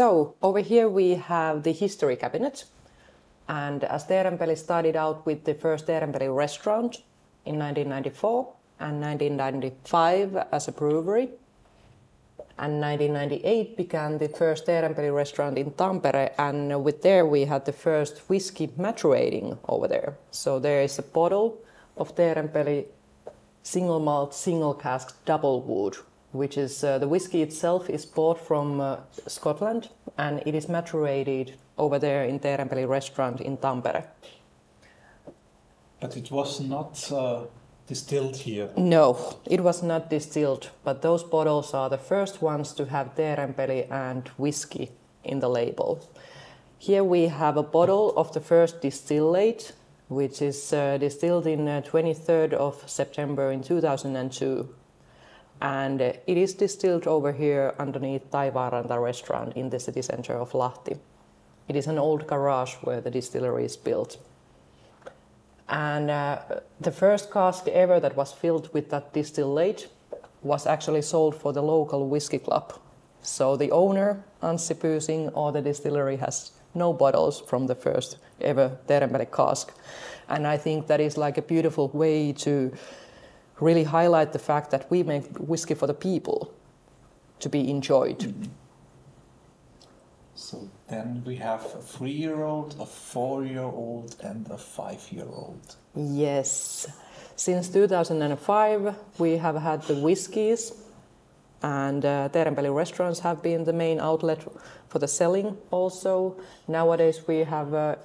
So over here we have the history cabinet. And as Teerenpeli started out with the first Teerenpeli restaurant in 1994 and 1995 as a brewery. And 1998 began the first Teerenpeli restaurant in Tampere, and with there we had the first whiskey maturating over there. So there is a bottle of Teerenpeli single malt, single cask, double wood, which is uh, the whiskey itself is bought from uh, Scotland, and it is maturated over there in Teerenpeli restaurant in Tampere. But it was not uh, distilled here. No, it was not distilled, but those bottles are the first ones to have Teerenpeli and whiskey in the label. Here we have a bottle of the first distillate, which is uh, distilled in uh, 23rd of September in 2002. And it is distilled over here underneath Taivaanranta restaurant in the city center of Lahti. It is an old garage where the distillery is built. And uh, the first cask ever that was filled with that distillate was actually sold for the local whiskey club. So the owner, Anssi Pyysing, or the distillery has no bottles from the first ever Teerenpeli cask. And I think that is like a beautiful way to really highlight the fact that we make whiskey for the people to be enjoyed. Mm-hmm. So then we have a three year old, a four year old, and a five year old. Yes. Since 2005, we have had the whiskies, and uh, Teerenpeli restaurants have been the main outlet for the selling also. Nowadays, we have uh,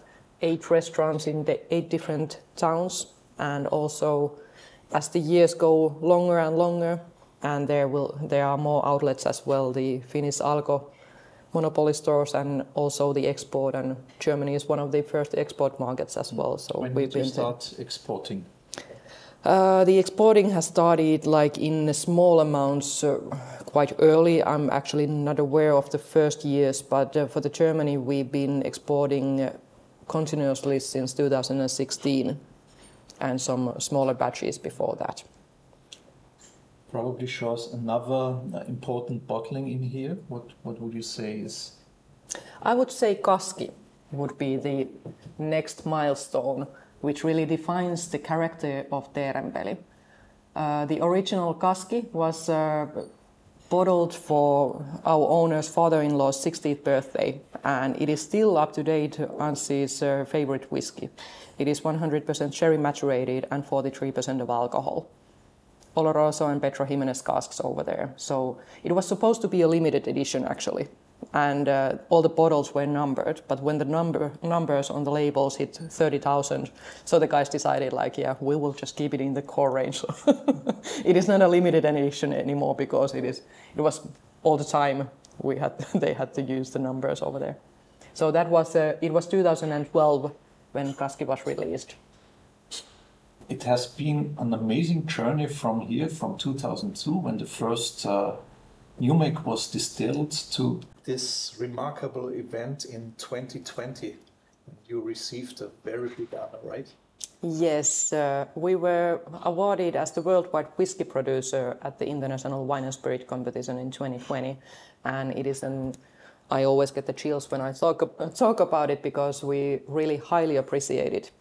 eight restaurants in the eight different towns, and also as the years go longer and longer, and there will there are more outlets as well. The Finnish Alko monopoly stores and also the export. And Germany is one of the first export markets as well. So when we've did you start exporting? Uh, the exporting has started like in small amounts uh, quite early. I'm actually not aware of the first years, but uh, for the Germany we've been exporting continuously since 2016 and some smaller batches before that probably shows another uh, important bottling in here. What, what would you say is? I would say Kaski would be the next milestone, which really defines the character of Teerenpeli. Uh, the original Kaski was uh, bottled for our owner's father-in-law's 60th birthday, and it is still up to date Anssi's uh, favorite whiskey. It is 100% sherry maturated and 43% of alcohol. Oloroso and Pedro Ximénez casks over there. So it was supposed to be a limited edition actually. And uh, all the bottles were numbered, but when the number numbers on the labels hit 30,000, so the guys decided like, yeah, we will just keep it in the core range. it is not a limited edition anymore because it is it was all the time we had they had to use the numbers over there. So that was uh, it was 2012 when Kaski was released it has been an amazing journey from here, from 2002, when the first uh, new make was distilled, to this remarkable event in 2020. You received a very big honor, right? Yes, uh, we were awarded as the worldwide whiskey producer at the International Wine and Spirit Competition in 2020, and it is an I always get the chills when I talk talk about it because we really highly appreciate it.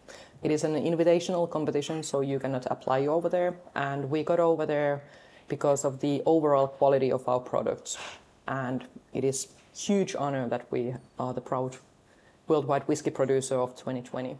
It is an invitational competition, so you cannot apply over there. And we got over there because of the overall quality of our products. And it is huge honor that we are the proud worldwide whiskey producer of 2020.